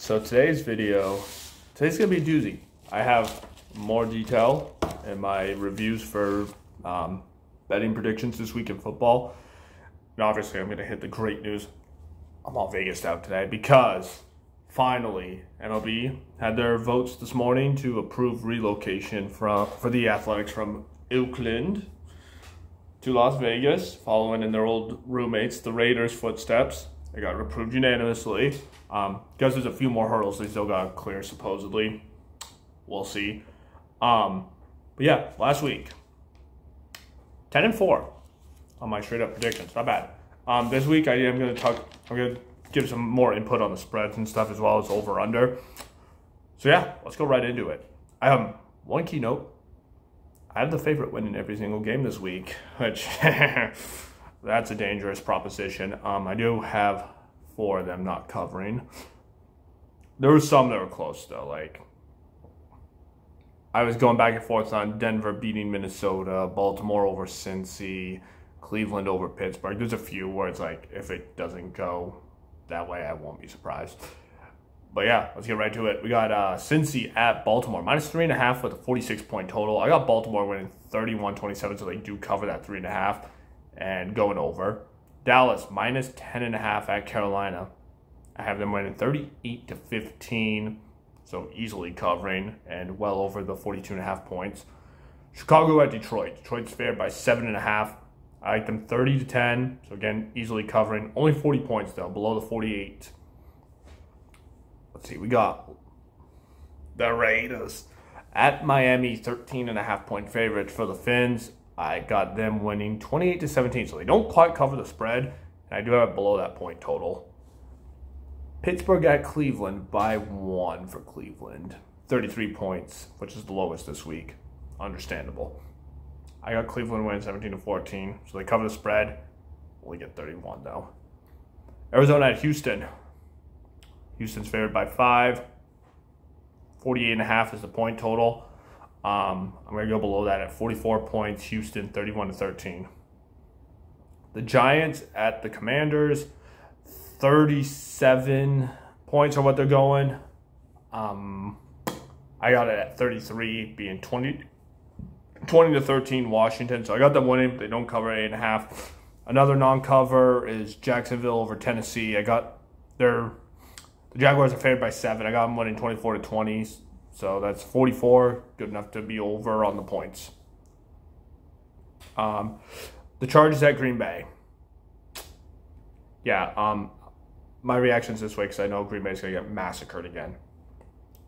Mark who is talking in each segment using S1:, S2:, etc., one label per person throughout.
S1: So today's video, today's gonna be a doozy. I have more detail in my reviews for um, betting predictions this week in football. And obviously, I'm gonna hit the great news. I'm all Vegas out today because finally MLB had their votes this morning to approve relocation from for the Athletics from Oakland to Las Vegas, following in their old roommates, the Raiders' footsteps. They got approved unanimously. Um, because there's a few more hurdles they still got to clear, supposedly. We'll see. Um, but yeah, last week, 10 and 4 on my straight up predictions. Not bad. Um, this week, I am going to talk, I'm going to give some more input on the spreads and stuff as well as over under. So yeah, let's go right into it. I have one keynote. I have the favorite winning every single game this week, which that's a dangerous proposition. Um, I do have four of them not covering. There were some that were close though, like I was going back and forth on Denver beating Minnesota, Baltimore over Cincy, Cleveland over Pittsburgh. There's a few where it's like if it doesn't go that way, I won't be surprised. But yeah, let's get right to it. We got uh, Cincy at Baltimore, minus three and a half with a 46 point total. I got Baltimore winning 31 27, so they do cover that three and a half and going over. Dallas, minus 10 and a half at Carolina. I have them winning 38 to 15, so easily covering and well over the 42 and a half points. Chicago at Detroit. Detroit's favored by seven and a half. I like them 30 to 10, so again, easily covering. Only 40 points though, below the 48 let's see, we got the Raiders at Miami, 13 and a half point favorites for the Fins. I got them winning 28 to 17, so they don't quite cover the spread, and I do have it below that point total. Pittsburgh at Cleveland by one for Cleveland, 33 points, which is the lowest this week. Understandable. I got Cleveland winning 17 to 14, so they cover the spread. Only get 31 though. Arizona at Houston, Houston's favored by five. 48 and a half is the point total. Um, I'm going to go below that at 44 points. Houston 31 to 13. The Giants at the Commanders, 37 points are what they're going. Um, I got it at 33, being 20, 20 to 13 Washington. So I got them winning. They don't cover eight and a half. Another non-cover is Jacksonville over Tennessee. I got their the Jaguars are favored by seven. I got them winning 24 to 20. So that's 44. Good enough to be over on the points. Um, the Chargers at Green Bay. Yeah, um, my reactions this way because I know Green Bay is going to get massacred again.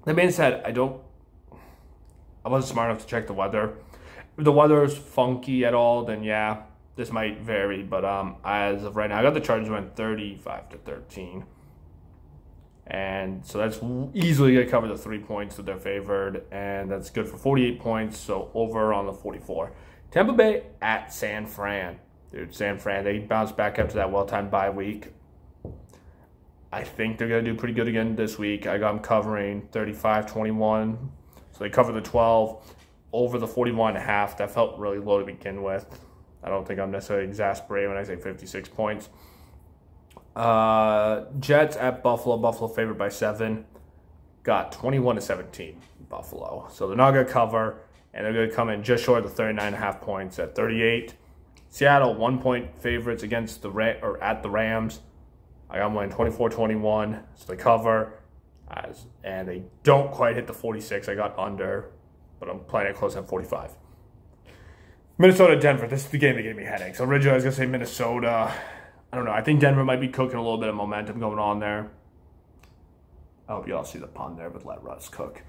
S1: That being said, I don't. I wasn't smart enough to check the weather. If the weather is funky at all, then yeah, this might vary. But um, as of right now, I got the Chargers went 35 to 13. And so that's easily going to cover the three points that they're favored. And that's good for 48 points. So over on the 44. Tampa Bay at San Fran. Dude, San Fran, they bounced back up to that well timed bye week. I think they're going to do pretty good again this week. I got them covering 35 21. So they cover the 12 over the 41 and a half. That felt really low to begin with. I don't think I'm necessarily exasperated when I say 56 points. Uh, Jets at Buffalo. Buffalo favored by seven. Got 21 to 17 Buffalo. So they're not going to cover, and they're going to come in just short of the 39 and a half points at 38. Seattle, one point favorites against the Ram, or at the Rams. I got them winning 24 21. So they cover. As, and they don't quite hit the 46. I got under, but I'm playing it close at 45. Minnesota, Denver. This is the game that gave me headaches. Originally, I was going to say Minnesota. I don't know. I think Denver might be cooking a little bit of momentum going on there. I hope you all see the pun there, but let Russ cook.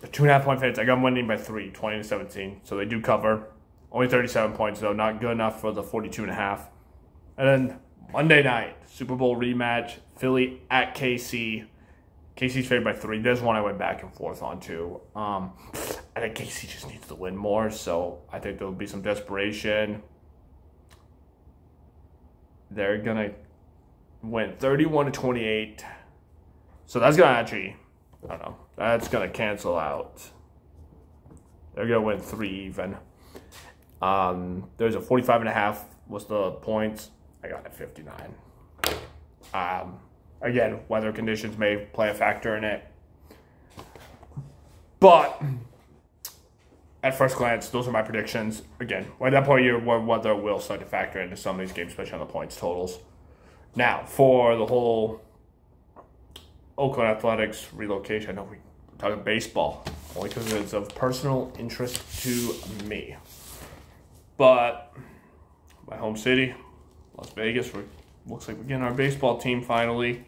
S1: The two and a half point favorites. I got them winning by three, 20 to 17. So they do cover. Only 37 points, though. Not good enough for the 42 and a half. And then Monday night, Super Bowl rematch. Philly at KC. KC's favored by three. There's one I went back and forth on, too. Um, I think KC just needs to win more. So I think there'll be some desperation they're gonna win 31 to 28. So that's gonna actually, I don't know, that's gonna cancel out. They're gonna win three even. Um, there's a 45 and a half was the points. I got it 59. Um, Again, weather conditions may play a factor in it. But at first glance, those are my predictions. Again, at that point, your weather will start to factor into some of these games, especially on the points totals. Now, for the whole Oakland Athletics relocation, I know we talking baseball only because it's of personal interest to me. But my home city, Las Vegas, looks like we're getting our baseball team finally.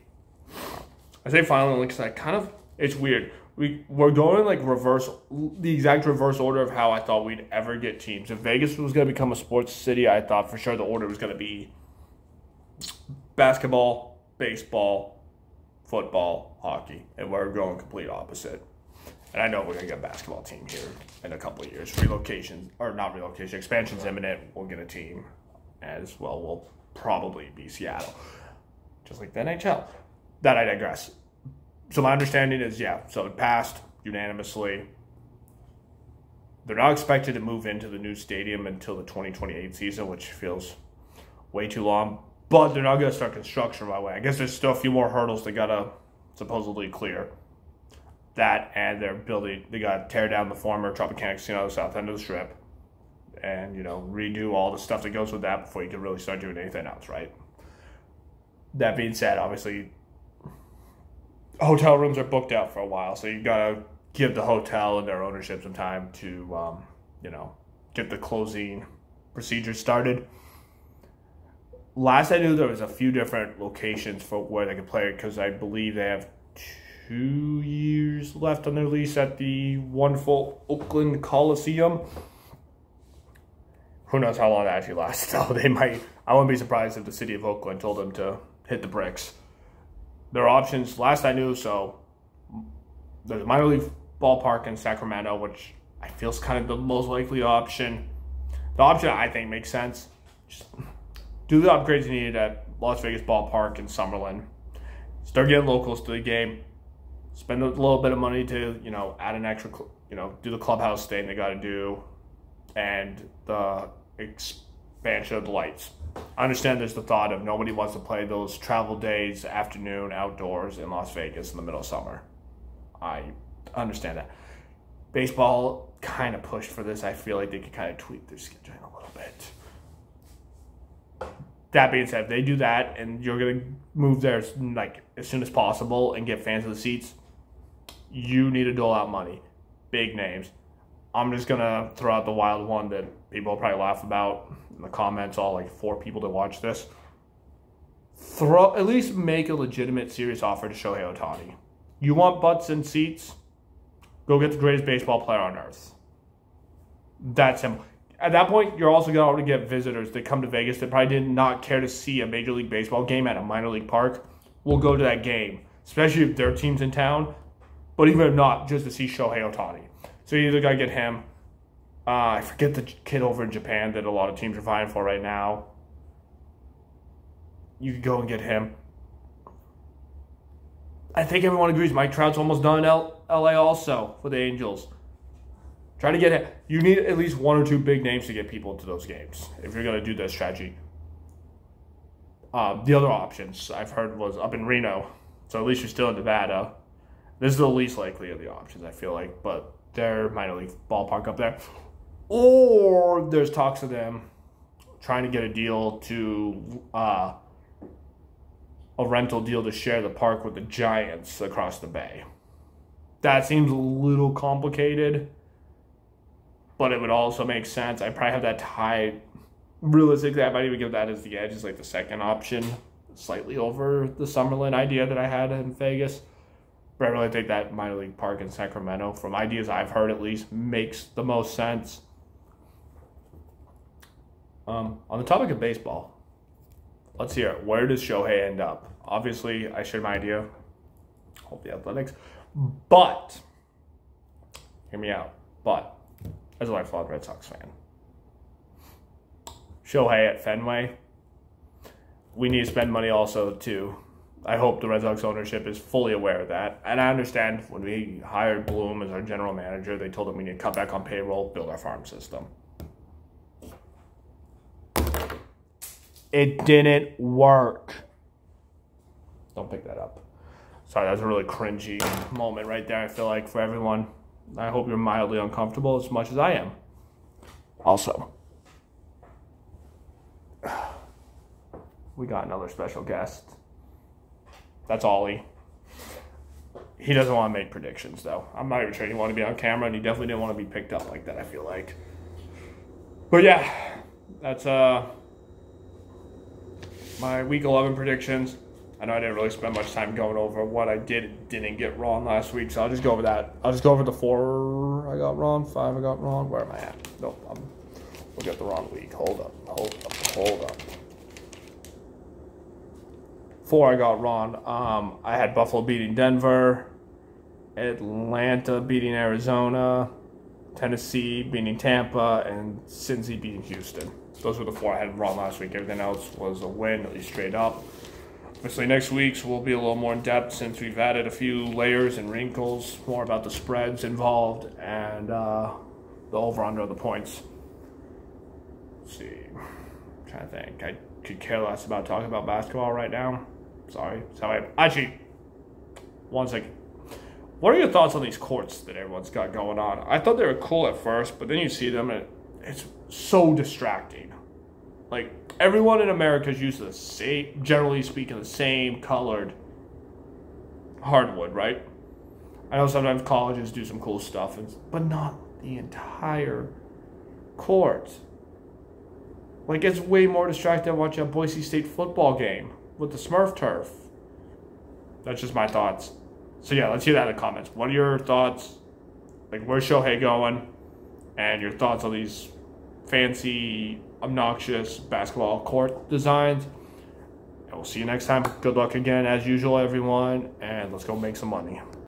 S1: I say finally because I kind of it's weird. We we're going like reverse the exact reverse order of how I thought we'd ever get teams. If Vegas was gonna become a sports city, I thought for sure the order was gonna be basketball, baseball, football, hockey, and we're going complete opposite. And I know we're gonna get a basketball team here in a couple of years. Relocation or not relocation, expansion's imminent. We'll get a team as well. We'll probably be Seattle, just like the NHL. That I digress. So my understanding is, yeah. So it passed unanimously. They're not expected to move into the new stadium until the 2028 season, which feels way too long. But they're not going to start construction right away. I guess there's still a few more hurdles they gotta supposedly clear that and they're building they got to tear down the former Tropicana Casino the south end of the strip and you know redo all the stuff that goes with that before you can really start doing anything else right that being said obviously hotel rooms are booked out for a while so you got to give the hotel and their ownership some time to um, you know get the closing procedure started last i knew there was a few different locations for where they could play because i believe they have two years left on their lease at the wonderful Oakland Coliseum. Who knows how long that actually lasts, though. They might, I wouldn't be surprised if the city of Oakland told them to hit the bricks. There are options, last I knew, so there's minor league ballpark in Sacramento, which I feel is kind of the most likely option. The option I think makes sense. Just do the upgrades you needed at Las Vegas ballpark in Summerlin. Start getting locals to the game spend a little bit of money to you know add an extra you know do the clubhouse thing they got to do and the expansion of the lights i understand there's the thought of nobody wants to play those travel days afternoon outdoors in las vegas in the middle of summer. I understand that. Baseball kind of pushed for this. I feel like they could kind of tweak their scheduling a little bit. That being said, if they do that and you're gonna move there like as soon as possible and get fans of the seats, you need to dole out money, big names. I'm just gonna throw out the wild one that people will probably laugh about in the comments. All like four people to watch this. Throw at least make a legitimate, serious offer to Shohei Ohtani. You want butts and seats? Go get the greatest baseball player on earth. That's simple. At that point, you're also going to already get visitors that come to Vegas that probably did not care to see a Major League Baseball game at a minor league park. Will go to that game, especially if their team's in town but even if not, just to see Shohei Ohtani. So you either got to get him. Uh, I forget the kid over in Japan that a lot of teams are vying for right now. You could go and get him. I think everyone agrees Mike Trout's almost done in L- LA also for the Angels. Try to get him. You need at least one or two big names to get people into those games if you're going to do this strategy. Uh, the other options I've heard was up in Reno. So at least you're still in Nevada. This is the least likely of the options, I feel like, but they're minor league ballpark up there. Or there's talks of them trying to get a deal to uh, a rental deal to share the park with the Giants across the bay. That seems a little complicated, but it would also make sense. I probably have that tied. Realistically, I might even give that as the edge, as like the second option, slightly over the Summerlin idea that I had in Vegas. But I really think that minor league park in Sacramento, from ideas I've heard at least, makes the most sense. Um, on the topic of baseball, let's hear it. Where does Shohei end up? Obviously, I shared my idea. Hope the Athletics. But, hear me out. But, as a lifelong Red Sox fan, Shohei at Fenway, we need to spend money also to I hope the Red Sox ownership is fully aware of that. And I understand when we hired Bloom as our general manager, they told him we need to cut back on payroll, build our farm system. It didn't work. Don't pick that up. Sorry, that was a really cringy moment right there. I feel like for everyone. I hope you're mildly uncomfortable as much as I am. Also, we got another special guest. That's Ollie. He doesn't want to make predictions, though. I'm not even sure he wanted to be on camera, and he definitely didn't want to be picked up like that. I feel like. But yeah, that's uh my week 11 predictions. I know I didn't really spend much time going over what I did didn't get wrong last week, so I'll just go over that. I'll just go over the four I got wrong, five I got wrong. Where am I at? Nope, I'm looking at the wrong week. Hold up, hold up, hold up. Four I got wrong. Um, I had Buffalo beating Denver, Atlanta beating Arizona, Tennessee beating Tampa, and Cincy beating Houston. Those were the four I had wrong last week. Everything else was a win, at least straight up. Obviously, next week's will be a little more in depth since we've added a few layers and wrinkles, more about the spreads involved and uh, the over under the points. Let's see, I'm trying to think. I could care less about talking about basketball right now. Sorry. Sorry. Actually, one second. What are your thoughts on these courts that everyone's got going on? I thought they were cool at first, but then you see them and it's so distracting. Like everyone in America is used to the same, generally speaking, the same colored hardwood, right? I know sometimes colleges do some cool stuff, but not the entire court. Like it's way more distracting watching a Boise State football game with the Smurf turf. That's just my thoughts. So yeah, let's hear that in the comments. What are your thoughts? Like where's Shohei going? And your thoughts on these fancy, obnoxious basketball court designs. And we'll see you next time. Good luck again, as usual, everyone, and let's go make some money.